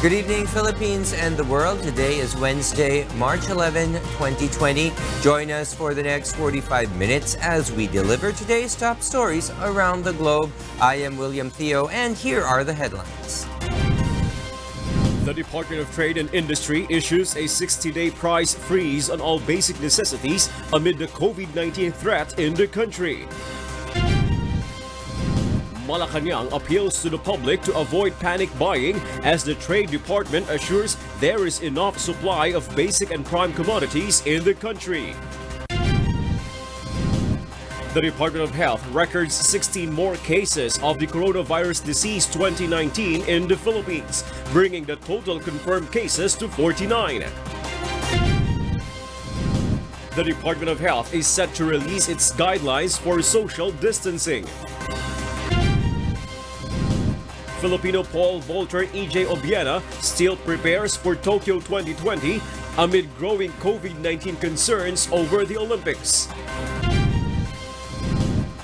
Good evening, Philippines and the world. Today is Wednesday, March 11, 2020. Join us for the next 45 minutes as we deliver today's top stories around the globe. I am William Thio, and here are the headlines. The Department of Trade and Industry issues a 60-day price freeze on all basic necessities amid the COVID-19 threat in the country. Malacanang appeals to the public to avoid panic buying as the Trade Department assures there is enough supply of basic and prime commodities in the country. The Department of Health records 16 more cases of the coronavirus disease 2019 in the Philippines, bringing the total confirmed cases to 49. The Department of Health is set to release its guidelines for social distancing. Filipino pole vaulter EJ Obiena still prepares for Tokyo 2020 amid growing COVID-19 concerns over the Olympics.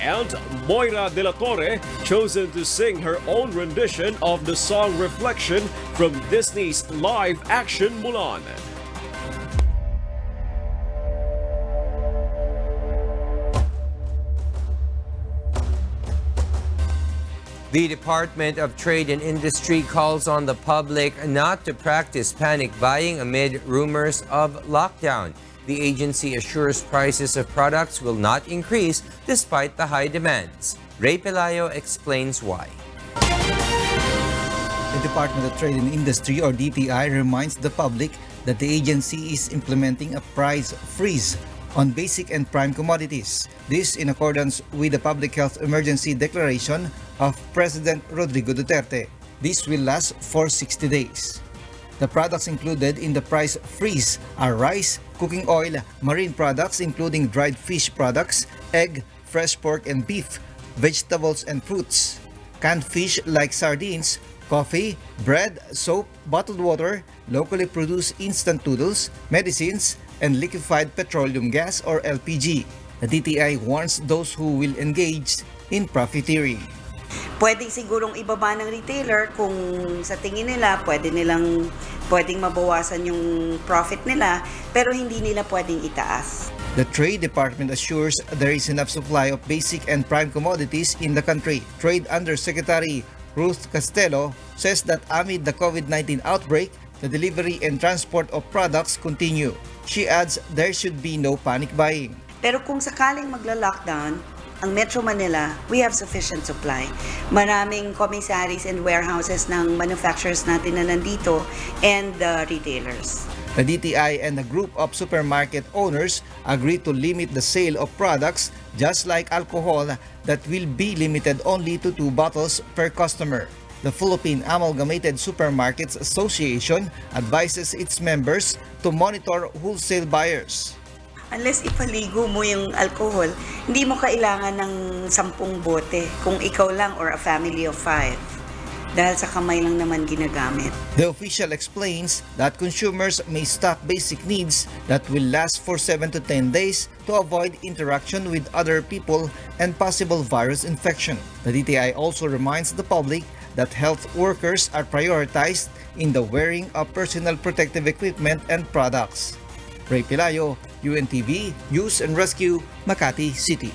And Moira de la Torre chosen to sing her own rendition of the song Reflection from Disney's live action Mulan. The Department of Trade and Industry calls on the public not to practice panic buying amid rumors of lockdown. The agency assures prices of products will not increase despite the high demands. Ray Pelayo explains why. The Department of Trade and Industry or DTI reminds the public that the agency is implementing a price freeze on basic and prime commodities. This in accordance with the Public Health Emergency Declaration of President Rodrigo Duterte. This will last for 60 days. The products included in the price freeze are rice, cooking oil, marine products including dried fish products, egg, fresh pork and beef, vegetables and fruits, canned fish like sardines, coffee, bread, soap, bottled water, locally produced instant noodles, medicines, and liquefied petroleum gas or LPG. The DTI warns those who will engage in profiteering. Pwedeng sigurong ibaba ng retailer kung sa tingin nila pwede nilang pwedeng mabawasan yung profit nila pero hindi nila pwedeng itaas. The Trade Department assures there is enough supply of basic and prime commodities in the country. Trade Undersecretary Ruth Castello says that amid the COVID-19 outbreak, the delivery and transport of products continue. She adds there should be no panic buying. Pero kung sakaling magla-lockdown, ang Metro Manila, we have sufficient supply. Maraming commissaries and warehouses ng manufacturers natin na nandito and the retailers. The DTI and a group of supermarket owners agreed to limit the sale of products just like alcohol that will be limited only to two bottles per customer. The Philippine Amalgamated Supermarkets Association advises its members to monitor wholesale buyers. Unless ipaligo mo yung alcohol, hindi mo kailangan ng sampung bote kung ikaw lang or a family of five. Dahil sa kamay lang naman ginagamit. The official explains that consumers may stock basic needs that will last for 7 to 10 days to avoid interaction with other people and possible virus infection. The DTI also reminds the public that health workers are prioritized in the wearing of personal protective equipment and products. Ray Pilayo, UNTV, News and Rescue, Makati City.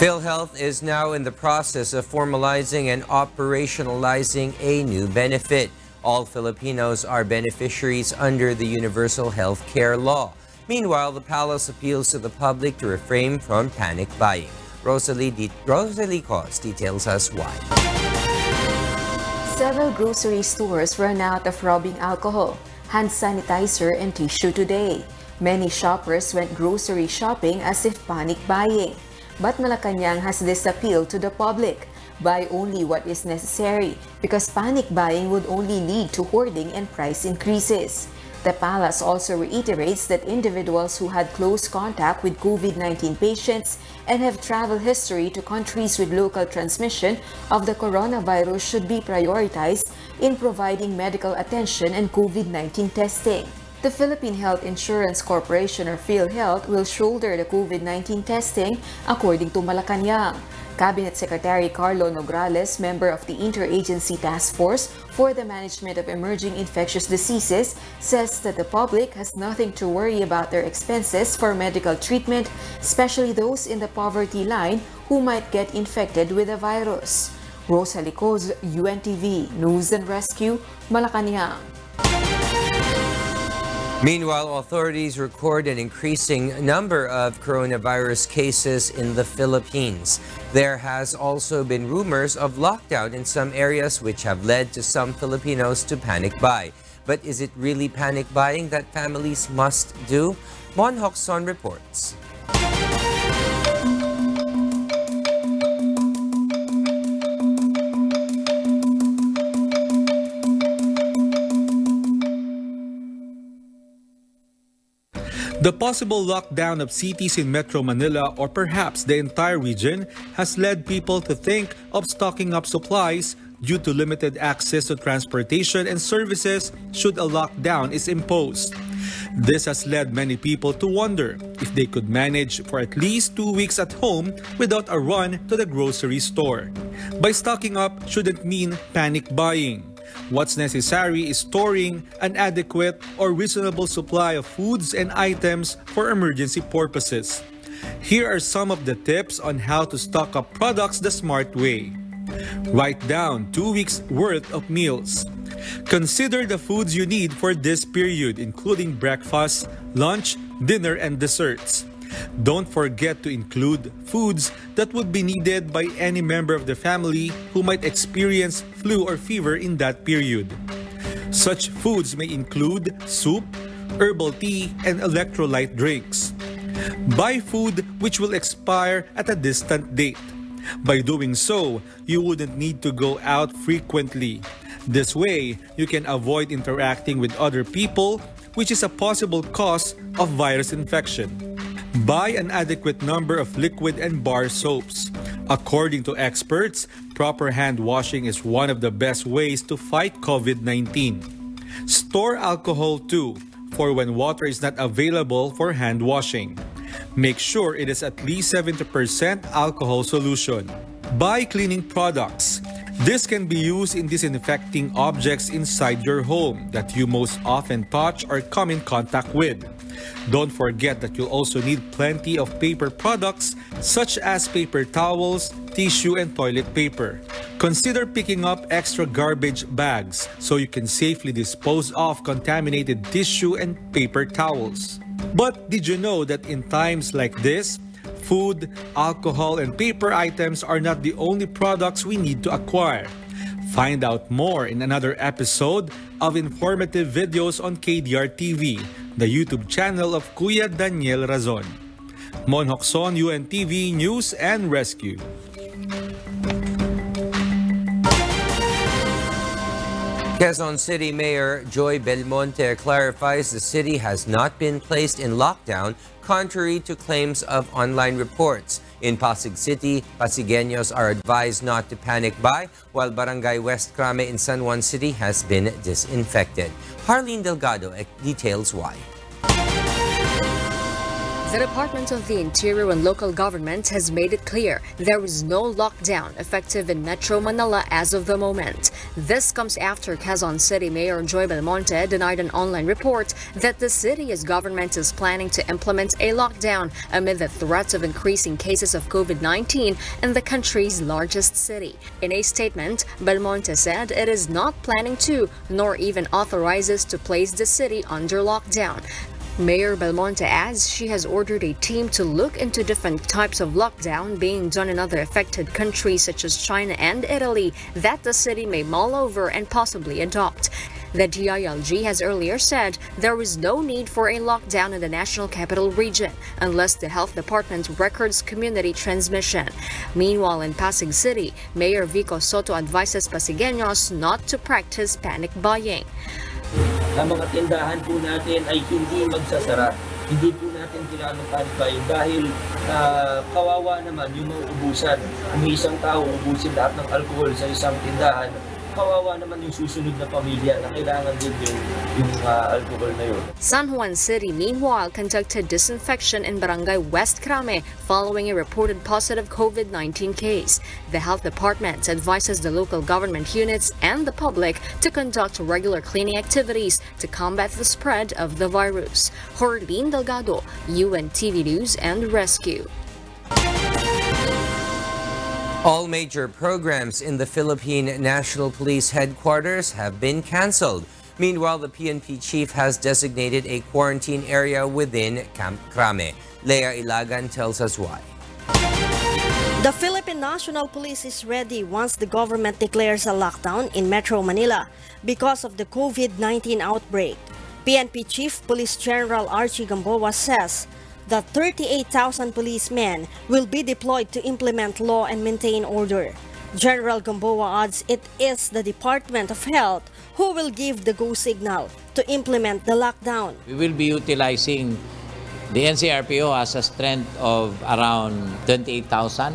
PhilHealth is now in the process of formalizing and operationalizing a new benefit. All Filipinos are beneficiaries under the Universal Health Care Law. Meanwhile, the palace appeals to the public to refrain from panic buying. Rosalie, De Rosalie Coz details us why. Several grocery stores ran out of rubbing alcohol, hand sanitizer, and tissue today. Many shoppers went grocery shopping as if panic buying. But Malacanang has this appeal to the public. Buy only what is necessary because panic buying would only lead to hoarding and price increases. The palace also reiterates that individuals who had close contact with COVID-19 patients and have travel history to countries with local transmission of the coronavirus should be prioritized in providing medical attention and COVID-19 testing. The Philippine Health Insurance Corporation or PhilHealth will shoulder the COVID-19 testing according to Malacanang. Cabinet Secretary Carlo Nograles, member of the Interagency Task Force for the Management of Emerging Infectious Diseases, says that the public has nothing to worry about their expenses for medical treatment, especially those in the poverty line who might get infected with the virus. Rosa UNTV News and Rescue, Malacanang. Meanwhile, authorities record an increasing number of coronavirus cases in the Philippines. There has also been rumors of lockdown in some areas which have led to some Filipinos to panic buy. But is it really panic buying that families must do? Mon Hokson reports. The possible lockdown of cities in Metro Manila or perhaps the entire region has led people to think of stocking up supplies due to limited access to transportation and services should a lockdown is imposed. This has led many people to wonder if they could manage for at least two weeks at home without a run to the grocery store. By stocking up shouldn't mean panic buying. What's necessary is storing an adequate or reasonable supply of foods and items for emergency purposes. Here are some of the tips on how to stock up products the smart way. Write down two weeks worth of meals. Consider the foods you need for this period, including breakfast, lunch, dinner, and desserts. Don't forget to include foods that would be needed by any member of the family who might experience flu or fever in that period. Such foods may include soup, herbal tea, and electrolyte drinks. Buy food which will expire at a distant date. By doing so, you wouldn't need to go out frequently. This way, you can avoid interacting with other people, which is a possible cause of virus infection. Buy an adequate number of liquid and bar soaps. According to experts, proper hand washing is one of the best ways to fight COVID 19. Store alcohol too, for when water is not available for hand washing. Make sure it is at least 70% alcohol solution. Buy cleaning products. This can be used in disinfecting objects inside your home that you most often touch or come in contact with. Don't forget that you'll also need plenty of paper products such as paper towels, tissue, and toilet paper. Consider picking up extra garbage bags so you can safely dispose of contaminated tissue and paper towels. But did you know that in times like this, food, alcohol, and paper items are not the only products we need to acquire? Find out more in another episode of informative videos on KDR TV, the YouTube channel of Kuya Daniel Razon. Mon Hokson, UNTV News and Rescue. Quezon City Mayor Joy Belmonte clarifies the city has not been placed in lockdown contrary to claims of online reports. In Pasig City, Pasigueños are advised not to panic buy, while Barangay West Crame in San Juan City has been disinfected. Harlene Delgado details why. The Department of the Interior and Local Government has made it clear there is no lockdown effective in Metro Manila as of the moment. This comes after Quezon City Mayor Joy Belmonte denied an online report that the city's government is planning to implement a lockdown amid the threats of increasing cases of COVID-19 in the country's largest city. In a statement, Belmonte said it is not planning to, nor even authorizes to place the city under lockdown. Mayor Belmonte adds she has ordered a team to look into different types of lockdown being done in other affected countries such as China and Italy that the city may mull over and possibly adopt. The DILG has earlier said there is no need for a lockdown in the National Capital Region unless the Health Department records community transmission. Meanwhile, in Pasig City, Mayor Vico Sotto advises Pasigueños not to practice panic buying. Ang mga tindahan po natin ay hindi magsasara. Hindi po natin kailangan panibayin dahil uh, kawawa naman yung mga ubusan. Kung isang tao ubusin lahat ng alcohol sa isang tindahan, kawawa naman yung susunod na pamilya na kailangan din yung, yung uh, alcohol na yun. San Juan City, meanwhile, conducted disinfection in Barangay West Crame following a reported positive COVID-19 case. The health department advises the local government units and the public to conduct regular cleaning activities to combat the spread of the virus. Harlene Delgado, UNTV News and Rescue. All major programs in the Philippine National Police headquarters have been canceled. Meanwhile, the PNP chief has designated a quarantine area within Camp Crame. Lea Ylagan tells us why. The Philippine National Police is ready once the government declares a lockdown in Metro Manila because of the COVID-19 outbreak. PNP Chief Police General Archie Gamboa says that 38,000 policemen will be deployed to implement law and maintain order. General Gamboa adds it is the Department of Health who will give the go signal to implement the lockdown. We will be utilizing the NCRPO has a strength of around 28,000.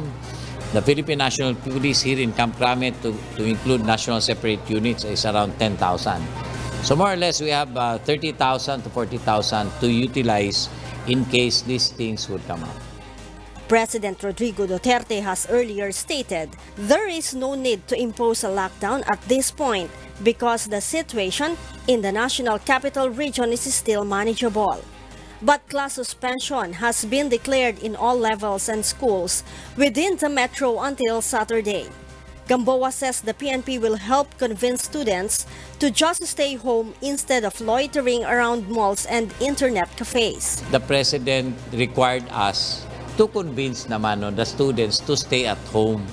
The Philippine National Police here in Camp Crame to, to include national separate units is around 10,000. So more or less we have uh, 30,000 to 40,000 to utilize in case these things would come up. President Rodrigo Duterte has earlier stated there is no need to impose a lockdown at this point because the situation in the national capital region is still manageable. But class suspension has been declared in all levels and schools within the metro until Saturday. Gamboa says the PNP will help convince students to just stay home instead of loitering around malls and internet cafes. The President required us to convince naman no, the students to stay at home.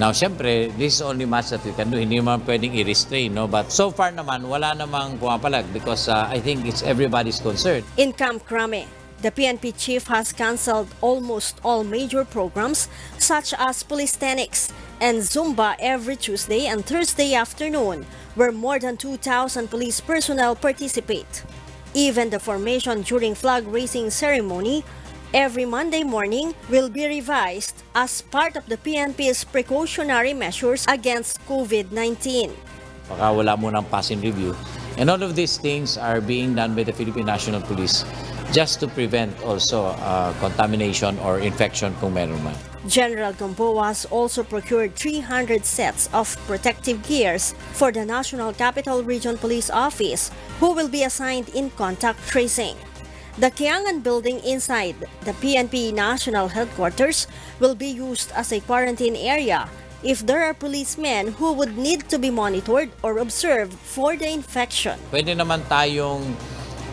Now, syempre, this is only much that we can do. Hindi naman pwedeng i-restrain, no? But so far naman, wala namang pumapalag because uh, I think it's everybody's concern. In Camp Crame, the PNP chief has cancelled almost all major programs such as Polystenics and Zumba every Tuesday and Thursday afternoon, where more than 2,000 police personnel participate. Even the formation during flag raising ceremony every Monday morning will be revised as part of the PNP's precautionary measures against COVID-19. Baka wala munang passing review. And all of these things are being done by the Philippine National Police just to prevent also uh, contamination or infection kung meron man. General Gamboa has also procured 300 sets of protective gears for the National Capital Region Police Office who will be assigned in contact tracing. The Kiangan building inside the PNP National Headquarters will be used as a quarantine area if there are policemen who would need to be monitored or observed for the infection. Pwede naman tayong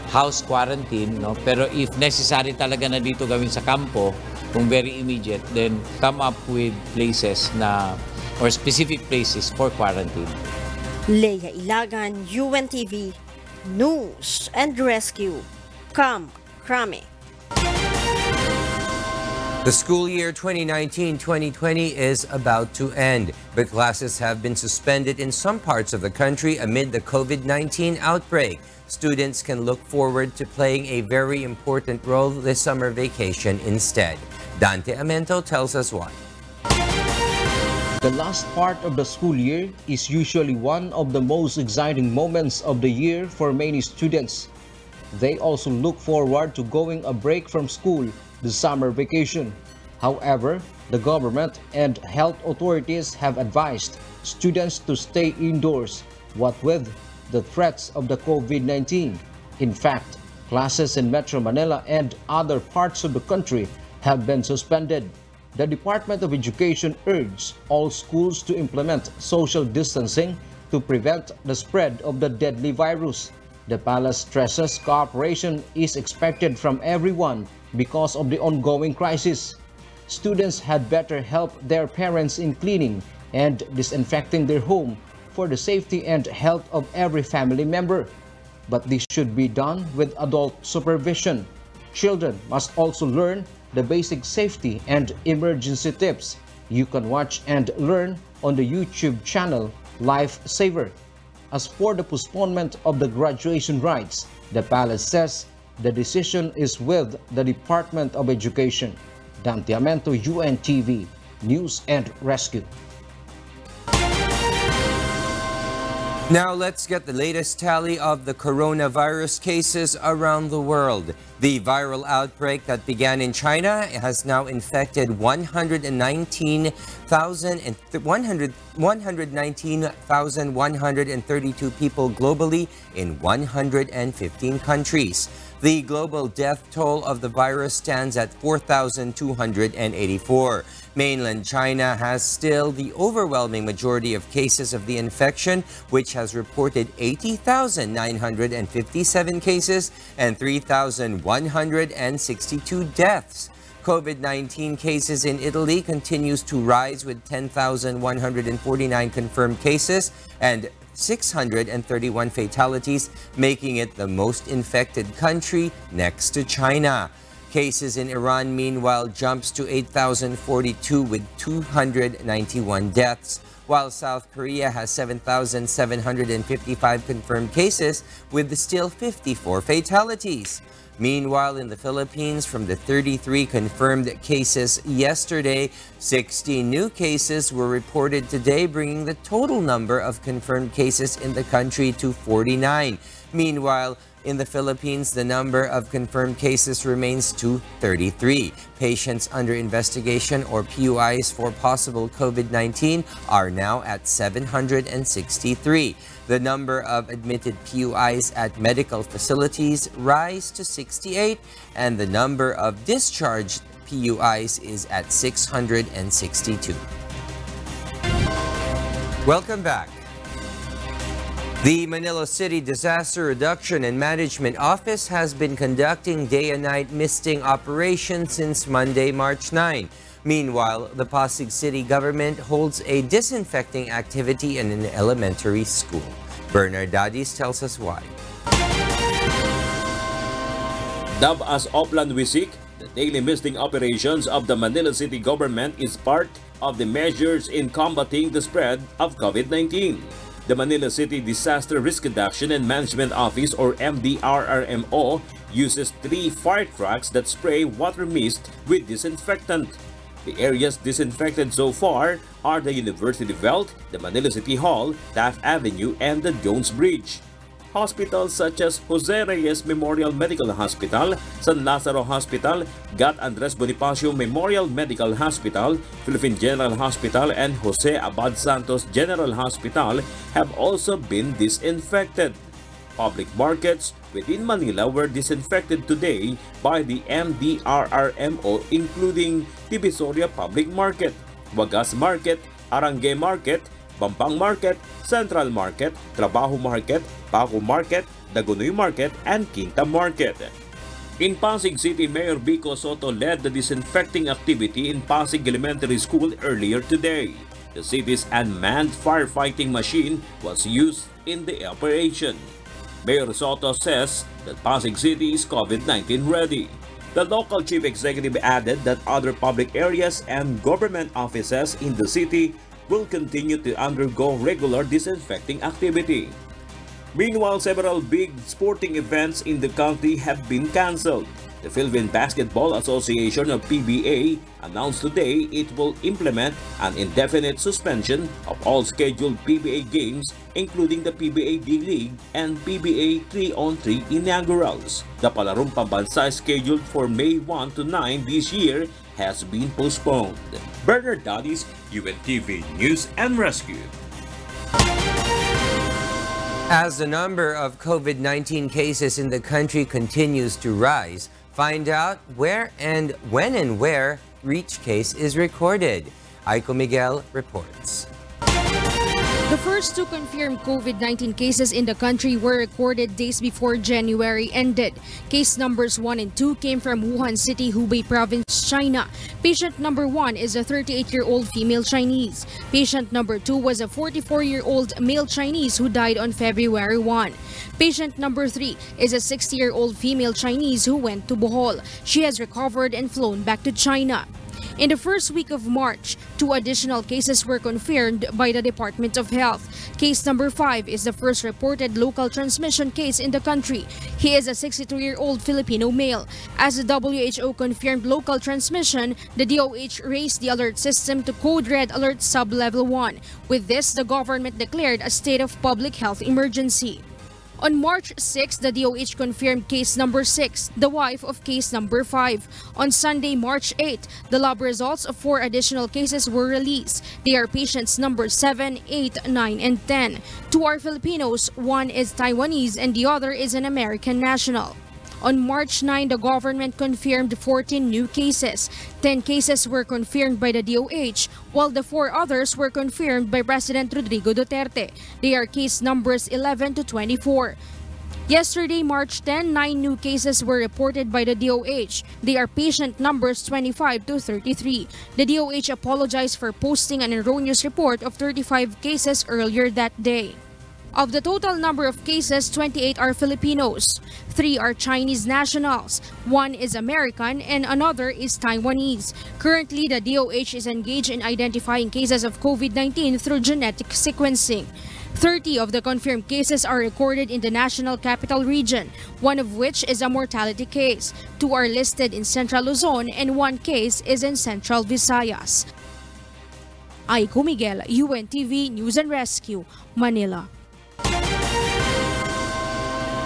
house quarantine, no? pero if necessary talaga na dito gawin sa kampo, kung very immediate, then come up with places na or specific places for quarantine. Lea Ylagan, UNTV, News and Rescue. Camp Crame. The school year 2019-2020 is about to end, but classes have been suspended in some parts of the country amid the COVID-19 outbreak. Students can look forward to playing a very important role this summer vacation instead. Dante Amento tells us why. The last part of the school year is usually one of the most exciting moments of the year for many students. They also look forward to going a break from school the summer vacation. However, the government and health authorities have advised students to stay indoors, what with the threats of the COVID-19. In fact, classes in Metro Manila and other parts of the country have been suspended. The Department of Education urged all schools to implement social distancing to prevent the spread of the deadly virus. The palace stresses cooperation is expected from everyone because of the ongoing crisis. Students had better help their parents in cleaning and disinfecting their home for the safety and health of every family member. But this should be done with adult supervision. Children must also learn the basic safety and emergency tips. You can watch and learn on the YouTube channel Lifesaver. As for the postponement of the graduation rites, the palace says the decision is with the Department of Education. Dante Amento, UNTV, News and Rescue. Now let's get the latest tally of the coronavirus cases around the world. The viral outbreak that began in China has now infected 119,132 people globally in 115 countries. The global death toll of the virus stands at 4,284. Mainland China has still the overwhelming majority of cases of the infection, which has reported 80,957 cases and 3,162 deaths. COVID-19 cases in Italy continues to rise with 10,149 confirmed cases and 631 fatalities, making it the most infected country next to China. Cases in Iran, meanwhile, jumps to 8,042 with 291 deaths, while South Korea has 7,755 confirmed cases with still 54 fatalities. Meanwhile, in the Philippines, from the 33 confirmed cases yesterday, 60 new cases were reported today, bringing the total number of confirmed cases in the country to 49. Meanwhile, in the Philippines, the number of confirmed cases remains to 33. Patients under investigation or PUIs for possible COVID-19 are now at 763. The number of admitted PUIs at medical facilities rise to 68 and the number of discharged PUIs is at 662. Welcome back. The Manila City Disaster Reduction and Management Office has been conducting day and night misting operations since Monday, March 9. Meanwhile, the Pasig City government holds a disinfecting activity in an elementary school. Bernard Dadis tells us why. Dubbed as Oplan Wisik, the daily misting operations of the Manila City government is part of the measures in combating the spread of COVID-19. The Manila City Disaster Risk Reduction and Management Office or MDRRMO uses three fire trucks that spray water mist with disinfectant. The areas disinfected so far are the University Belt, the Manila City Hall, Taft Avenue, and the Jones Bridge. Hospitals such as Jose Reyes Memorial Medical Hospital, San Lazaro Hospital, Gat Andres Bonifacio Memorial Medical Hospital, Philippine General Hospital, and Jose Abad Santos General Hospital have also been disinfected. Public markets within Manila were disinfected today by the MDRRMO including Divisoria Public Market, Wagas Market, Arangay Market, Bampang Market, Central Market, Trabaho Market, Paco Market, Dagonoy Market, and Quinta Market. In Pasig City, Mayor Bico Soto led the disinfecting activity in Pasig Elementary School earlier today. The city's unmanned firefighting machine was used in the operation. Mayor Soto says that Pasig City is COVID-19 ready. The local chief executive added that other public areas and government offices in the city will continue to undergo regular disinfecting activity. Meanwhile, several big sporting events in the country have been cancelled. The Philippine Basketball Association of PBA announced today it will implement an indefinite suspension of all scheduled PBA games including the PBA D-League and PBA 3-on-3 inaugurals. The Palarong Pambansa scheduled for May 1 to 9 this year has been postponed. Bernard Dadis, UNTV News and Rescue. As the number of COVID-19 cases in the country continues to rise, find out where and when and where each case is recorded. Aiko Miguel reports. The first two confirmed COVID-19 cases in the country were recorded days before January ended. Case numbers 1 and 2 came from Wuhan City, Hubei Province, China. Patient number 1 is a 38-year-old female Chinese. Patient number 2 was a 44-year-old male Chinese who died on February 1. Patient number 3 is a 60-year-old female Chinese who went to Bohol. She has recovered and flown back to China. In the first week of March, two additional cases were confirmed by the Department of Health. Case number 5 is the first reported local transmission case in the country. He is a 63-year-old Filipino male. As the WHO confirmed local transmission, the DOH raised the alert system to code red alert sub-level 1. With this, the government declared a state of public health emergency. On March 6, the DOH confirmed case number 6, the wife of case number 5. On Sunday, March 8, the lab results of four additional cases were released. They are patients number 7, 8, 9, and 10. Two are Filipinos, one is Taiwanese, and the other is an American national. On March 9, the government confirmed 14 new cases. 10 cases were confirmed by the DOH, while the four others were confirmed by President Rodrigo Duterte. They are case numbers 11 to 24. Yesterday, March 10, nine new cases were reported by the DOH. They are patient numbers 25 to 33. The DOH apologized for posting an erroneous report of 35 cases earlier that day. Of the total number of cases, 28 are Filipinos, 3 are Chinese nationals, 1 is American, and another is Taiwanese. Currently, the DOH is engaged in identifying cases of COVID-19 through genetic sequencing. 30 of the confirmed cases are recorded in the National Capital Region, one of which is a mortality case. Two are listed in Central Luzon and one case is in Central Visayas. Aiko Miguel, UNTV News and Rescue, Manila.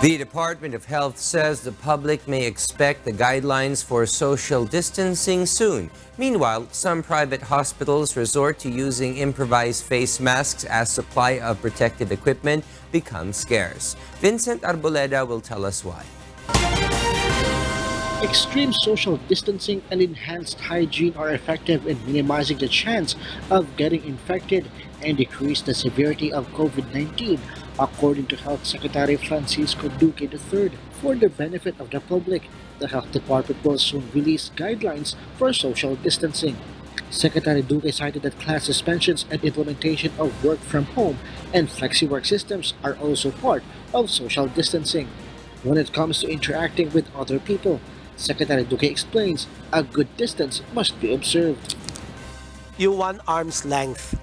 The Department of Health says the public may expect the guidelines for social distancing soon. Meanwhile, some private hospitals resort to using improvised face masks as supply of protective equipment becomes scarce. Vincent Arboleda will tell us why. Extreme social distancing and enhanced hygiene are effective in minimizing the chance of getting infected and decrease the severity of COVID-19 According to Health Secretary Francisco Duque III, for the benefit of the public, the Health Department will soon release guidelines for social distancing. Secretary Duque cited that class suspensions and implementation of work from home and flexi-work systems are also part of social distancing. When it comes to interacting with other people, Secretary Duque explains a good distance must be observed. You want arm's length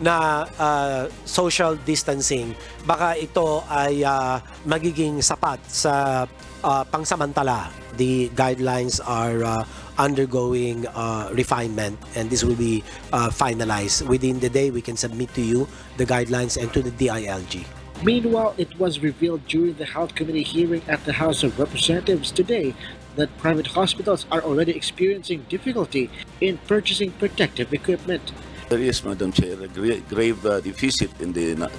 na uh, social distancing, baka ito ay uh, magiging sapat sa uh, pangsamantala. The guidelines are uh, undergoing uh, refinement and this will be uh, finalized. Within the day, we can submit to you the guidelines and to the DILG. Meanwhile, it was revealed during the Health Committee hearing at the House of Representatives today that private hospitals are already experiencing difficulty in purchasing protective equipment. There is, Madam Chair, a grave uh, deficit in the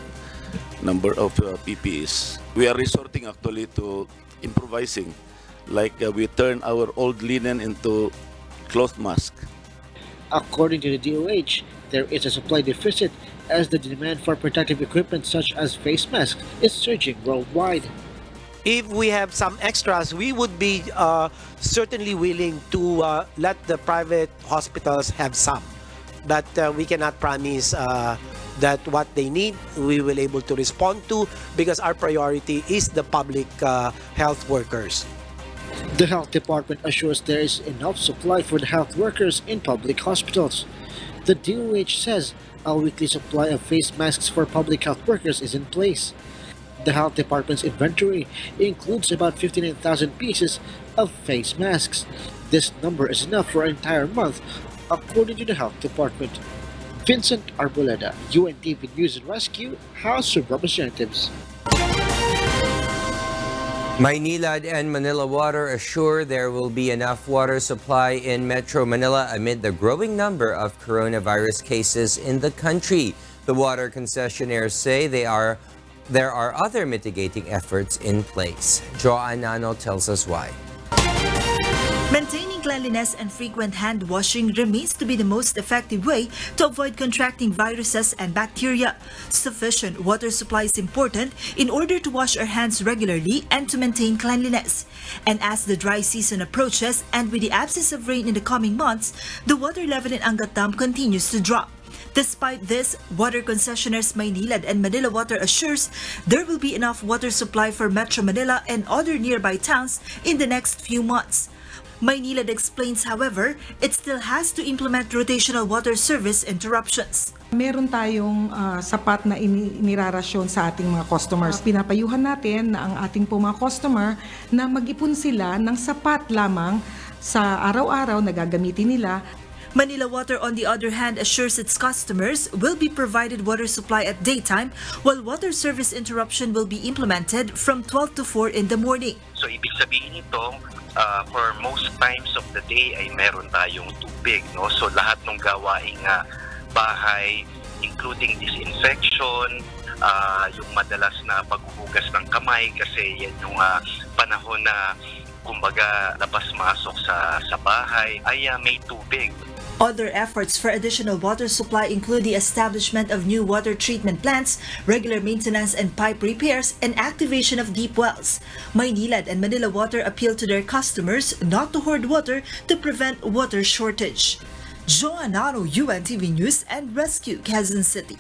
number of uh, PPEs. We are resorting actually to improvising, like uh, we turn our old linen into cloth mask. According to the DOH, there is a supply deficit as the demand for protective equipment such as face masks is surging worldwide. If we have some extras, we would be uh, certainly willing to uh, let the private hospitals have some but uh, we cannot promise uh, that what they need we will able to respond to because our priority is the public uh, health workers. The health department assures there is enough supply for the health workers in public hospitals. The DOH says a weekly supply of face masks for public health workers is in place. The health department's inventory includes about 59,000 pieces of face masks. This number is enough for an entire month according to the Health Department. Vincent Arboleda, UNTV News and Rescue, House of Representatives. Maynilad and Manila Water assure there will be enough water supply in Metro Manila amid the growing number of coronavirus cases in the country. The water concessionaires say they are there are other mitigating efforts in place. Joanne Nano tells us why. Maintaining cleanliness and frequent hand washing remains to be the most effective way to avoid contracting viruses and bacteria. Sufficient water supply is important in order to wash our hands regularly and to maintain cleanliness. And as the dry season approaches and with the absence of rain in the coming months, the water level in Angat Dam continues to drop. Despite this, water concessionaires Maynilad and Manila Water assures there will be enough water supply for Metro Manila and other nearby towns in the next few months. Maynilad explains, however, it still has to implement rotational water service interruptions. Meron tayong uh, sapat na inirarasyon sa ating mga customers. Pinapayuhan natin na ang ating po mga customer na mag-ipon sila ng sapat lamang sa araw-araw na gagamitin nila Manila Water, on the other hand, assures its customers will be provided water supply at daytime, while water service interruption will be implemented from 12 to 4 in the morning. So, ibig sabihin ito, uh, for most times of the day ay meron tayong tubig. No? So, lahat ng gawaing uh, bahay, including disinfection, uh, yung madalas na paghuhugas ng kamay kasi yan yung uh, panahon na kumbaga labas-masok sa, sa bahay ay uh, may tubig. Other efforts for additional water supply include the establishment of new water treatment plants, regular maintenance and pipe repairs, and activation of deep wells. Maynilad and Manila Water appeal to their customers not to hoard water to prevent water shortage. Joanne Nano, UNTV News and Rescue, Quezon City.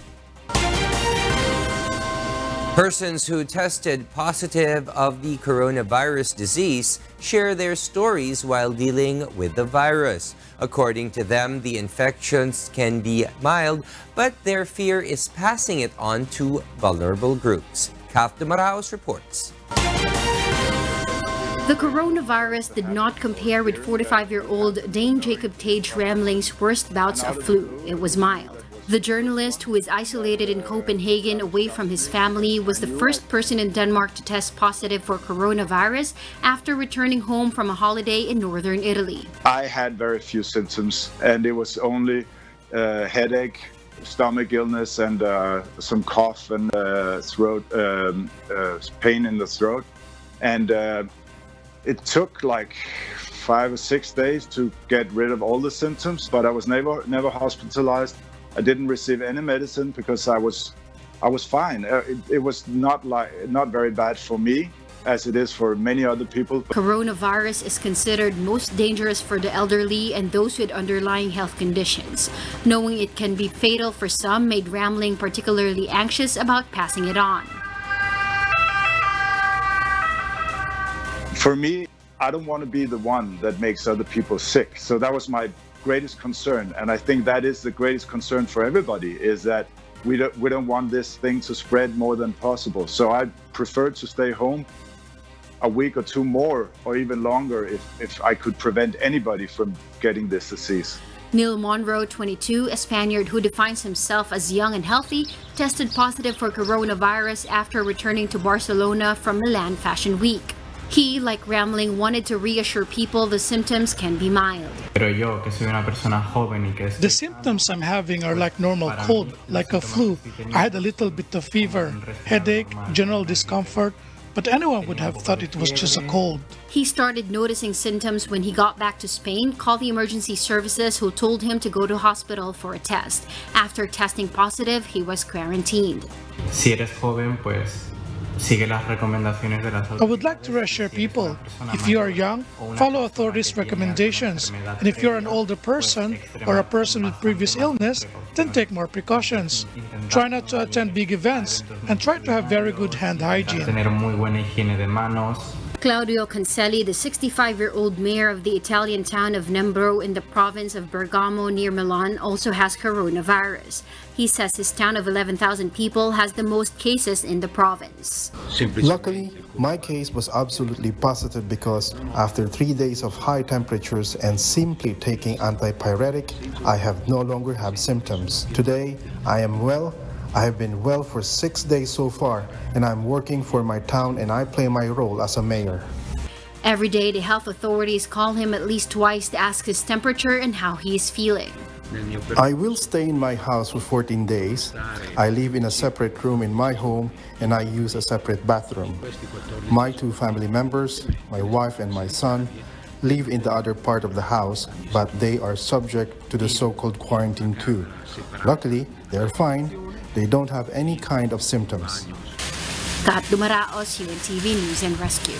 Persons who tested positive of the coronavirus disease share their stories while dealing with the virus. According to them, the infections can be mild, but their fear is passing it on to vulnerable groups. Kath Dumaraos reports. The coronavirus did not compare with 45-year-old Dane Jacob Tage Ramlyng's worst bouts of flu. It was mild. The journalist, who is isolated in Copenhagen away from his family, was the first person in Denmark to test positive for coronavirus after returning home from a holiday in northern Italy. I had very few symptoms, and it was only uh, headache, stomach illness, and uh, some cough and uh, throat um, uh, pain in the throat. And uh, it took like five or six days to get rid of all the symptoms, but I was never never hospitalized. I didn't receive any medicine because I was I was fine. Uh, it, it, was not like not very bad for me as it is for many other people. Coronavirus is considered most dangerous for the elderly and those with underlying health conditions. Knowing it can be fatal for some made Ramlyng particularly anxious about passing it on. For me, I don't want to be the one that makes other people sick. So that was my greatest concern, and I think that is the greatest concern for everybody, is that we don't, we don't want this thing to spread more than possible. So I prefer to stay home a week or two more, or even longer, if, if I could prevent anybody from getting this disease. Neil Monroe, 22, a Spaniard who defines himself as young and healthy, tested positive for coronavirus after returning to Barcelona from Milan Fashion Week. He, like Ramlyng, wanted to reassure people the symptoms can be mild. The symptoms I'm having are like normal cold, like a flu. I had a little bit of fever, headache, general discomfort, but anyone would have thought it was just a cold. He started noticing symptoms when he got back to Spain, called the emergency services who told him to go to hospital for a test. After testing positive, he was quarantined. Si eres joven, pues I would like to reassure people, if you are young, follow authorities' recommendations, and if you're an older person or a person with previous illness, then take more precautions. Try not to attend big events, and try to have very good hand hygiene. Claudio Cancelli, the 65-year-old mayor of the Italian town of Nembro in the province of Bergamo near Milan, also has coronavirus. He says his town of 11,000 people has the most cases in the province. Luckily, my case was absolutely positive because after three days of high temperatures and simply taking antipyretic, I have no longer have symptoms. Today, I am well I have been well for six days so far, and I'm working for my town and I play my role as a mayor. Every day, the health authorities call him at least twice to ask his temperature and how he is feeling. I will stay in my house for 14 days. I live in a separate room in my home and I use a separate bathroom. My two family members, my wife and my son, live in the other part of the house, but they are subject to the so-called quarantine too. Luckily, they are fine they don't have any kind of symptoms. Kat Dumaraos, UNTV News and Rescue.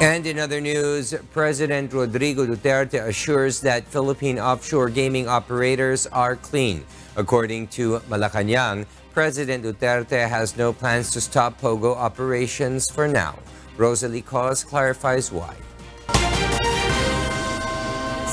And in other news, President Rodrigo Duterte assures that Philippine offshore gaming operators are clean. According to Malacanang, President Duterte has no plans to stop POGO operations for now. Rosalie Coz clarifies why.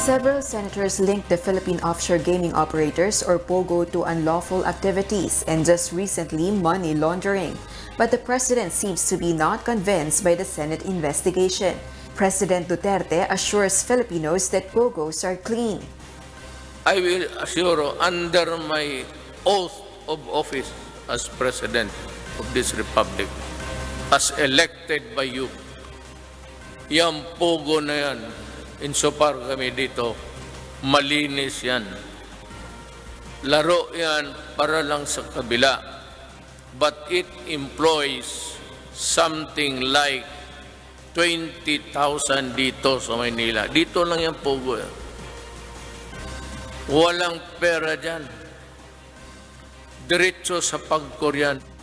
Several senators linked the Philippine offshore gaming operators or POGO to unlawful activities and just recently money laundering. But the president seems to be not convinced by the Senate investigation. President Duterte assures Filipinos that POGOs are clean. I will assure under my oath of office as President of this Republic, as elected by you, yung pogo na yan, insofar kami dito, malinis yan. Laro yan para lang sa kabila. But it employs something like 20,000 dito sa Maynila. Dito lang yung pogo yan. Walang pera dyan. Diretso sa pagkoryan.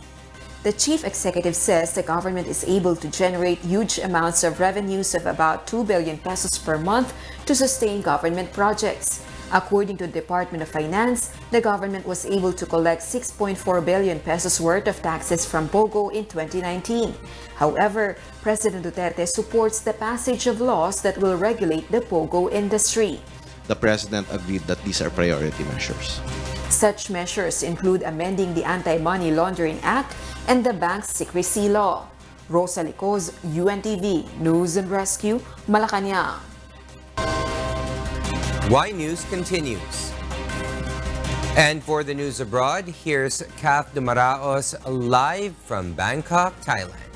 The chief executive says the government is able to generate huge amounts of revenues of about 2 billion pesos per month to sustain government projects. According to the Department of Finance, the government was able to collect 6.4 billion pesos worth of taxes from POGO in 2019. However, President Duterte supports the passage of laws that will regulate the POGO industry. The President agreed that these are priority measures. Such measures include amending the Anti-Money Laundering Act and the Bank Secrecy Law. Rosalie Coz, UNTV, News and Rescue, Malacanang. Why News continues. And for the news abroad, here's Kath Dumaraos live from Bangkok, Thailand.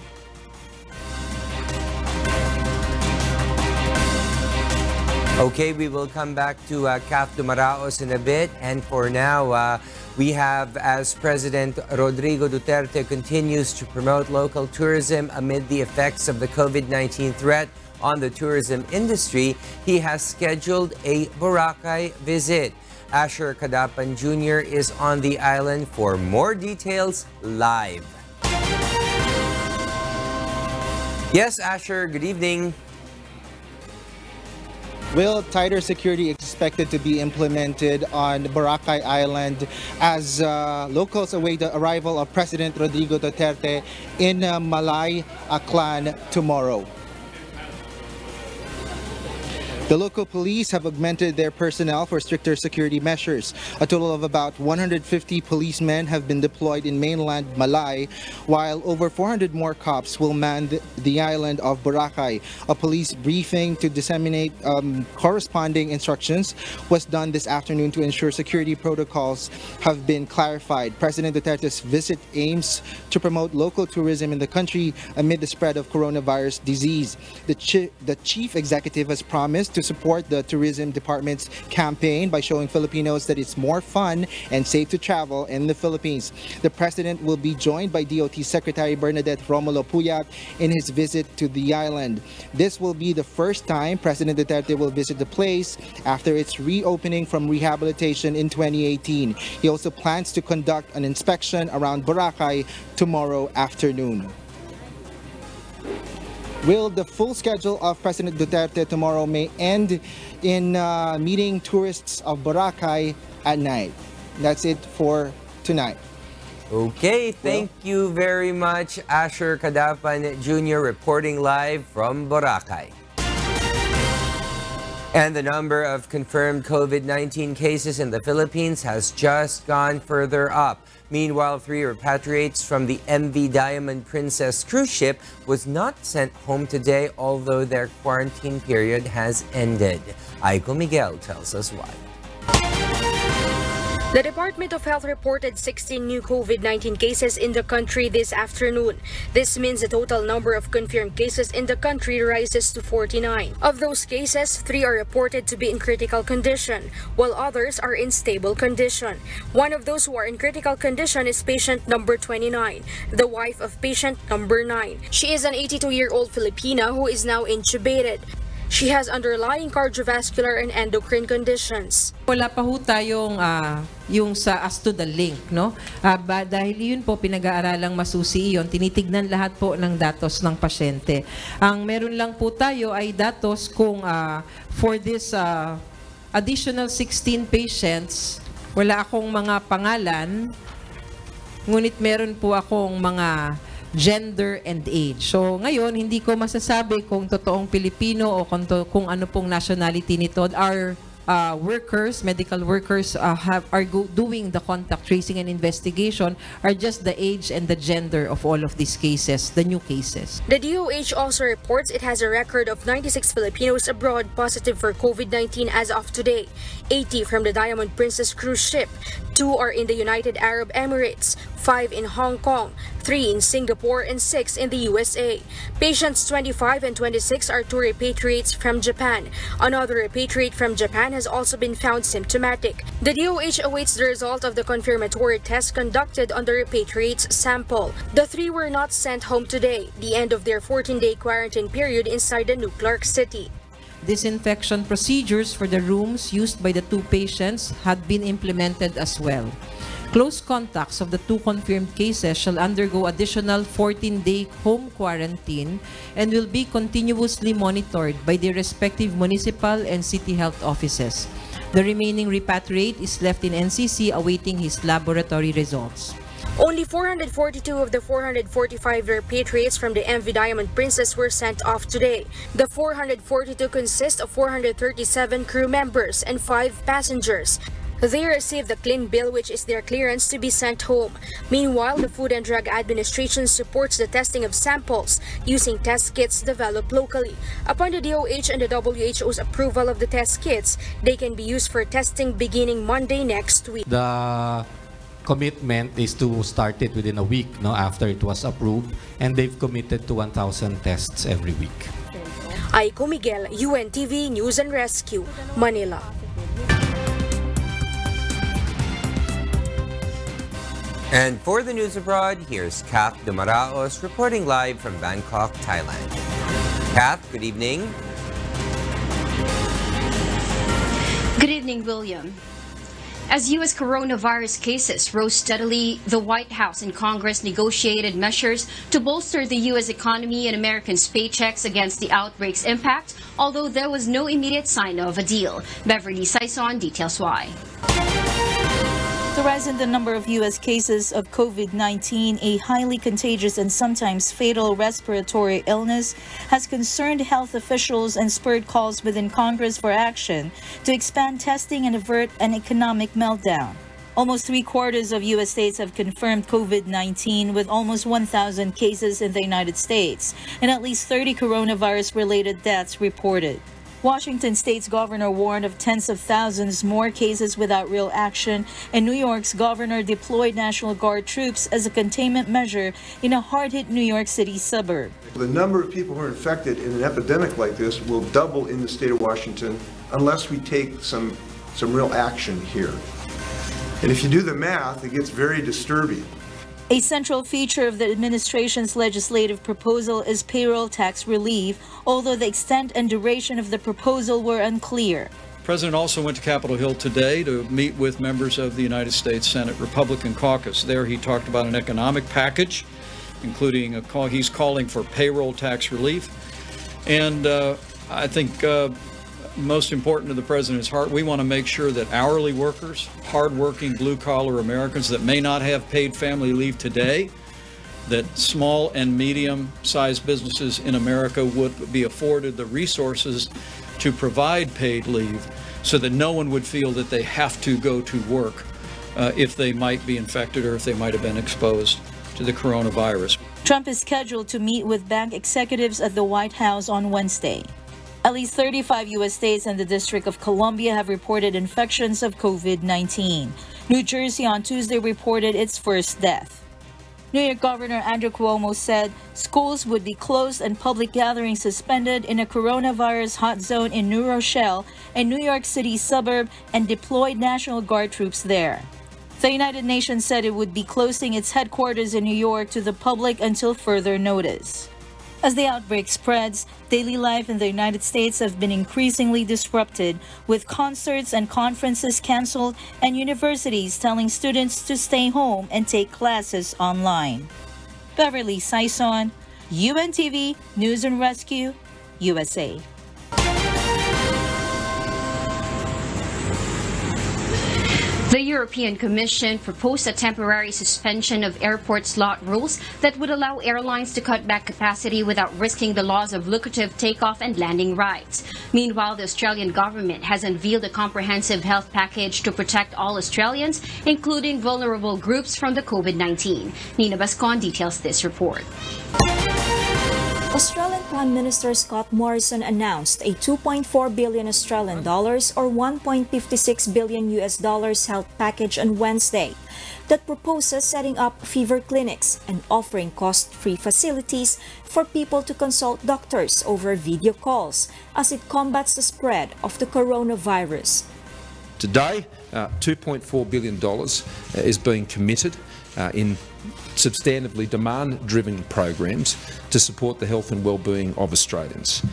Okay, we will come back to uh, Kath Dumaraos in a bit. And for now, uh, we have as President Rodrigo Duterte continues to promote local tourism amid the effects of the COVID-19 threat on the tourism industry, he has scheduled a Boracay visit. Asher Kadapan Jr. is on the island for more details live. Yes, Asher, good evening. Will tighter security expected to be implemented on Boracay Island as uh, locals await the arrival of President Rodrigo Duterte in uh, Malay Aklan tomorrow? The local police have augmented their personnel for stricter security measures. A total of about 150 policemen have been deployed in mainland Malay, while over 400 more cops will man the island of Boracay. A police briefing to disseminate um, corresponding instructions was done this afternoon to ensure security protocols have been clarified. President Duterte's visit aims to promote local tourism in the country amid the spread of coronavirus disease. The, chi the chief executive has promised to support the tourism department's campaign by showing Filipinos that it's more fun and safe to travel in the Philippines. The president will be joined by DOT Secretary Bernadette Romulo Puyat in his visit to the island. This will be the first time President Duterte will visit the place after its reopening from rehabilitation in 2018. He also plans to conduct an inspection around Boracay tomorrow afternoon. Will the full schedule of President Duterte tomorrow may end in uh, meeting tourists of Boracay at night. That's it for tonight. Okay, thank well, you very much, Asher Kadapan Jr. reporting live from Boracay. And the number of confirmed COVID-19 cases in the Philippines has just gone further up. Meanwhile, three repatriates from the MV Diamond Princess cruise ship was not sent home today, although their quarantine period has ended. Aiko Miguel tells us why. The Department of Health reported 16 new COVID-19 cases in the country this afternoon. This means the total number of confirmed cases in the country rises to 49. Of those cases, three are reported to be in critical condition, while others are in stable condition. One of those who are in critical condition is patient number 29, the wife of patient number 9. She is an 82-year-old Filipina who is now intubated. She has underlying cardiovascular and endocrine conditions. Wala pa ho tayong uh, yung sa as to the link, no? Uh, ba, dahil yun po pinag-aaralang masusi iyon, tinitignan lahat po ng datos ng pasyente. Ang meron lang po tayo ay datos kung uh, for this uh, additional 16 patients, wala akong mga pangalan, ngunit meron po akong mga gender, and age. So ngayon, hindi ko masasabi kung totoong Pilipino o kung, to, kung ano pong nationality nito. Our uh, workers, medical workers uh, have are go, doing the contact tracing and investigation are just the age and the gender of all of these cases, the new cases. The DOH also reports it has a record of 96 Filipinos abroad positive for COVID-19 as of today. 80 from the Diamond Princess cruise ship, 2 are in the United Arab Emirates, 5 in Hong Kong, 3 in Singapore, and 6 in the USA. Patients 25 and 26 are two repatriates from Japan. Another repatriate from Japan has also been found symptomatic. The DOH awaits the result of the confirmatory test conducted on the repatriate's sample. The three were not sent home today, the end of their 14-day quarantine period inside the New Clark City. Disinfection procedures for the rooms used by the two patients had been implemented as well. Close contacts of the two confirmed cases shall undergo additional 14-day home quarantine and will be continuously monitored by the respective municipal and city health offices. The remaining repatriate is left in NCC awaiting his laboratory results. Only 442 of the 445 repatriates from the MV Diamond Princess were sent off today. The 442 consist of 437 crew members and 5 passengers. They received the clean bill which is their clearance to be sent home. Meanwhile, the Food and Drug Administration supports the testing of samples using test kits developed locally. Upon the DOH and the WHO's approval of the test kits, they can be used for testing beginning Monday next week. The commitment is to start it within a week no, after it was approved and they've committed to 1,000 tests every week. Aiko Miguel, UNTV News and Rescue, Manila. And for the news abroad, here's Kath Dumaraos reporting live from Bangkok, Thailand. Kath, good evening. Good evening, William. As U.S. coronavirus cases rose steadily, the White House and Congress negotiated measures to bolster the U.S. economy and Americans' paychecks against the outbreak's impact, although there was no immediate sign of a deal. Beverly Saison details why. The rise in the number of U.S. cases of COVID-19, a highly contagious and sometimes fatal respiratory illness, has concerned health officials and spurred calls within Congress for action to expand testing and avert an economic meltdown. Almost three quarters of U.S. states have confirmed COVID-19 with almost 1,000 cases in the United States and at least 30 coronavirus-related deaths reported. Washington state's governor warned of tens of thousands more cases without real action, and New York's governor deployed National Guard troops as a containment measure in a hard-hit New York City suburb. The number of people who are infected in an epidemic like this will double in the state of Washington unless we take some, some real action here. And if you do the math, it gets very disturbing. A central feature of the administration's legislative proposal is payroll tax relief, although the extent and duration of the proposal were unclear. The President also went to Capitol Hill today to meet with members of the United States Senate Republican caucus. There he talked about an economic package, including a call, he's calling for payroll tax relief. And uh, I think uh, most important to the president's heart, we want to make sure that hourly workers, hardworking blue-collar Americans that may not have paid family leave today, that small and medium-sized businesses in America would be afforded the resources to provide paid leave so that no one would feel that they have to go to work uh, if they might be infected or if they might have been exposed to the coronavirus. Trump is scheduled to meet with bank executives at the White House on Wednesday. At least 35 U.S. states and the District of Columbia have reported infections of COVID-19. New Jersey on Tuesday reported its first death. New York Governor Andrew Cuomo said schools would be closed and public gatherings suspended in a coronavirus hot zone in New Rochelle, a New York City suburb, and deployed National Guard troops there. The United Nations said it would be closing its headquarters in New York to the public until further notice. As the outbreak spreads, daily life in the United States have been increasingly disrupted, with concerts and conferences canceled and universities telling students to stay home and take classes online. Beverly Saison, UNTV News and Rescue, USA. The European Commission proposed a temporary suspension of airport slot rules that would allow airlines to cut back capacity without risking the loss of lucrative takeoff and landing rights. Meanwhile, the Australian government has unveiled a comprehensive health package to protect all Australians, including vulnerable groups from the COVID-19. Nina Bascon details this report. Australian Prime Minister Scott Morrison announced a 2.4 billion Australian dollars or 1.56 billion US dollars health package on Wednesday that proposes setting up fever clinics and offering cost-free facilities for people to consult doctors over video calls as it combats the spread of the coronavirus. Today, uh, $2.4 billion is being committed uh, in substantively demand-driven programs to support the health and well-being of Australians.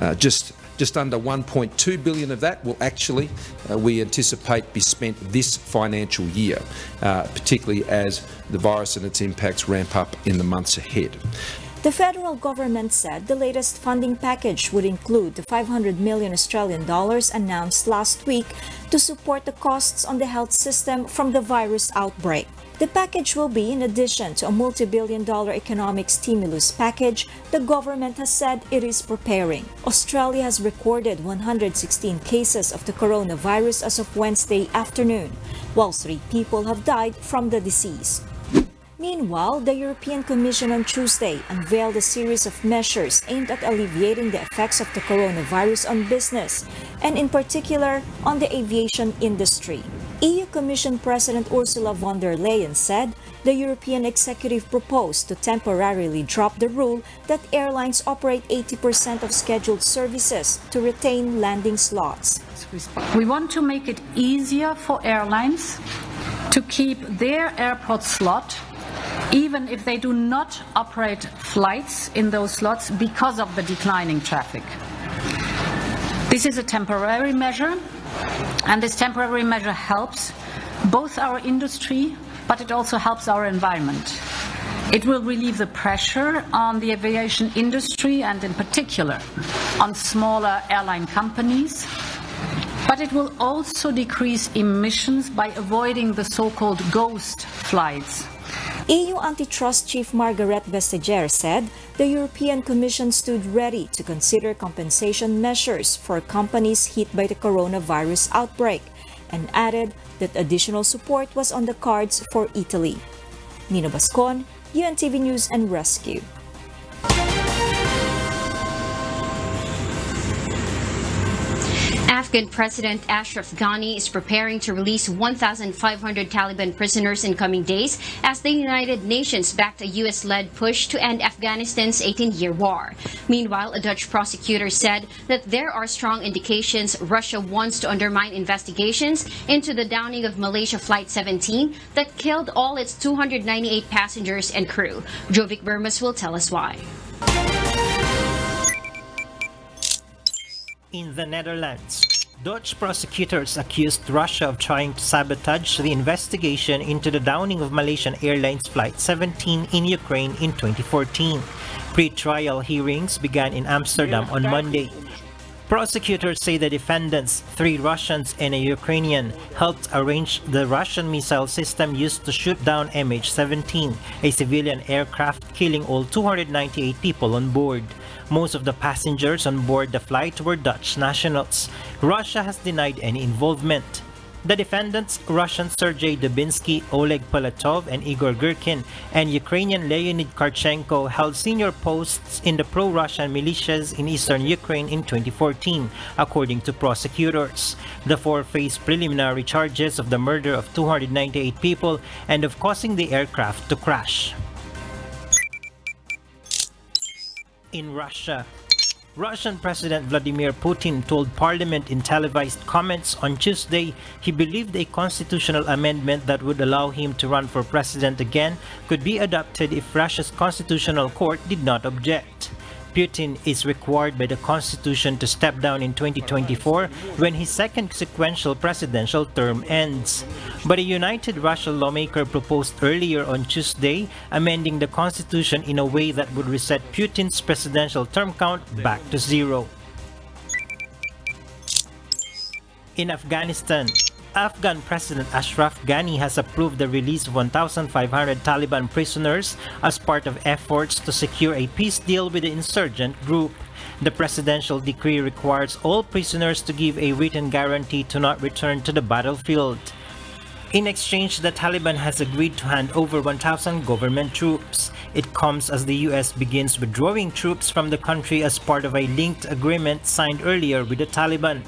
Uh, just just under 1.2 billion of that will actually, uh, we anticipate, be spent this financial year, uh, particularly as the virus and its impacts ramp up in the months ahead. The federal government said the latest funding package would include the 500 million Australian dollars announced last week to support the costs on the health system from the virus outbreak. The package will be in addition to a multi-billion dollar economic stimulus package the government has said it is preparing. Australia has recorded 116 cases of the coronavirus as of Wednesday afternoon, while three people have died from the disease. Meanwhile, the European Commission on Tuesday unveiled a series of measures aimed at alleviating the effects of the coronavirus on business, and in particular on the aviation industry. EU Commission President Ursula von der Leyen said the European executive proposed to temporarily drop the rule that airlines operate 80% of scheduled services to retain landing slots. We want to make it easier for airlines to keep their airport slot even if they do not operate flights in those slots because of the declining traffic. This is a temporary measure and this temporary measure helps both our industry, but it also helps our environment. It will relieve the pressure on the aviation industry and in particular on smaller airline companies. But it will also decrease emissions by avoiding the so-called ghost flights. EU antitrust chief Margaret Vestager said the European Commission stood ready to consider compensation measures for companies hit by the coronavirus outbreak and added that additional support was on the cards for Italy. Nino Bascon, UNTV News and Rescue. Afghan President Ashraf Ghani is preparing to release 1,500 Taliban prisoners in coming days as the United Nations backed a U.S.-led push to end Afghanistan's 18-year war. Meanwhile, a Dutch prosecutor said that there are strong indications Russia wants to undermine investigations into the downing of Malaysia Flight 17 that killed all its 298 passengers and crew. Jovic Burmas will tell us why. In the Netherlands, Dutch prosecutors accused Russia of trying to sabotage the investigation into the downing of Malaysian Airlines Flight 17 in Ukraine in 2014. Pre-trial hearings began in Amsterdam on Monday. Prosecutors say the defendants, three Russians and a Ukrainian, helped arrange the Russian missile system used to shoot down MH17, a civilian aircraft killing all 298 people on board. Most of the passengers on board the flight were Dutch nationals. Russia has denied any involvement. The defendants, Russian Sergei Dubinsky, Oleg Pulatov, and Igor Girkin, and Ukrainian Leonid Kharchenko held senior posts in the pro-Russian militias in eastern Ukraine in 2014, according to prosecutors. The four faced preliminary charges of the murder of 298 people and of causing the aircraft to crash. In Russia. Russian President Vladimir Putin told parliament in televised comments on Tuesday he believed a constitutional amendment that would allow him to run for president again could be adopted if Russia's constitutional court did not object. Putin is required by the constitution to step down in 2024 when his second sequential presidential term ends. But a united Russia lawmaker proposed earlier on Tuesday amending the constitution in a way that would reset Putin's presidential term count back to zero. In Afghanistan, Afghan President Ashraf Ghani has approved the release of 1,500 Taliban prisoners as part of efforts to secure a peace deal with the insurgent group. The presidential decree requires all prisoners to give a written guarantee to not return to the battlefield. In exchange, the Taliban has agreed to hand over 1,000 government troops. It comes as the US begins withdrawing troops from the country as part of a linked agreement signed earlier with the Taliban.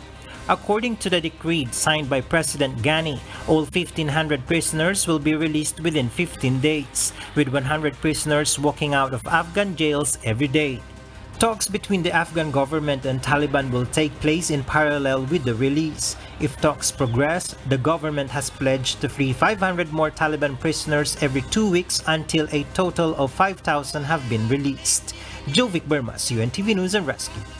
According to the decree signed by President Ghani, all 1,500 prisoners will be released within 15 days, with 100 prisoners walking out of Afghan jails every day. Talks between the Afghan government and Taliban will take place in parallel with the release. If talks progress, the government has pledged to free 500 more Taliban prisoners every two weeks until a total of 5,000 have been released. Jovic Burmas, UNTV News and Rescue.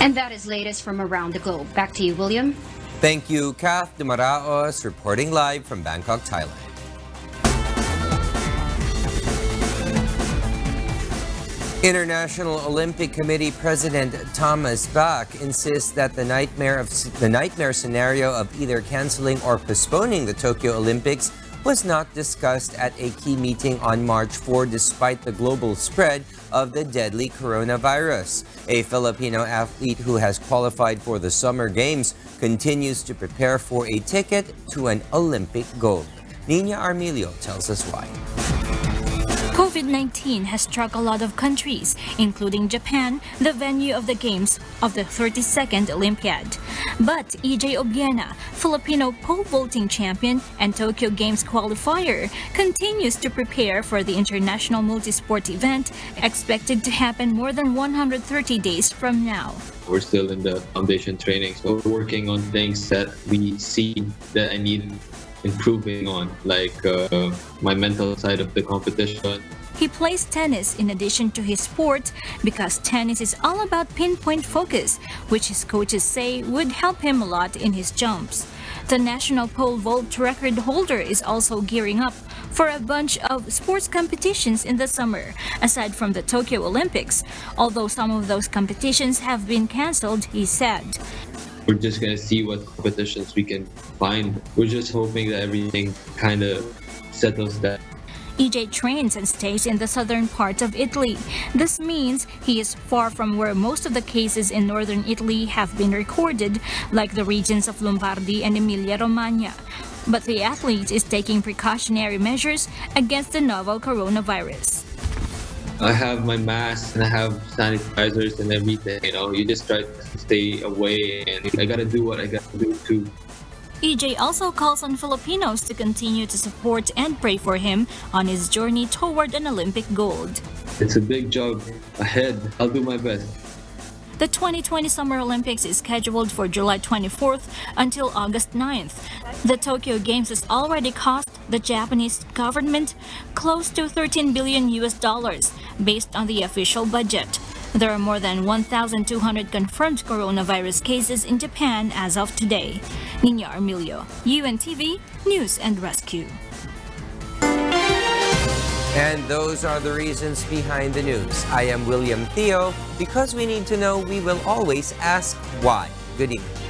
And that is latest from around the globe. Back to you, William. Thank you, Kath Dumaraos, reporting live from Bangkok, Thailand. International Olympic Committee President Thomas Bach insists that the nightmare of the nightmare scenario of either canceling or postponing the Tokyo Olympics was not discussed at a key meeting on March 4 despite the global spread of the deadly coronavirus. A Filipino athlete who has qualified for the Summer Games continues to prepare for a ticket to an Olympic gold. Nina Armilio tells us why. COVID-19 has struck a lot of countries, including Japan, the venue of the Games of the 32nd Olympiad. But EJ Obiena, Filipino pole vaulting champion and Tokyo Games qualifier, continues to prepare for the international multisport event expected to happen more than 130 days from now. We're still in the foundation training, so we're working on things that we see that I need improving on, like uh, my mental side of the competition. He plays tennis in addition to his sport because tennis is all about pinpoint focus, which his coaches say would help him a lot in his jumps. The national pole vault record holder is also gearing up for a bunch of sports competitions in the summer, aside from the Tokyo Olympics, although some of those competitions have been cancelled, he said. We're just to see what competitions we can find. We're just hoping that everything kind of settles down. EJ trains and stays in the southern part of Italy. This means he is far from where most of the cases in northern Italy have been recorded, like the regions of Lombardy and Emilia-Romagna. But the athlete is taking precautionary measures against the novel coronavirus. I have my mask and I have sanitizers and everything. You know, you just try to stay away, and I gotta do what I gotta do too. EJ also calls on Filipinos to continue to support and pray for him on his journey toward an Olympic gold. It's a big job ahead. I'll do my best. The 2020 Summer Olympics is scheduled for July 24th until August 9th. The Tokyo Games has already cost the Japanese government close to 13 billion US dollars based on the official budget. There are more than 1,200 confirmed coronavirus cases in Japan as of today. Nina Armilio, UNTV News and Rescue. And those are the reasons behind the news. I am William Thio. Because we need to know, we will always ask why. Good evening.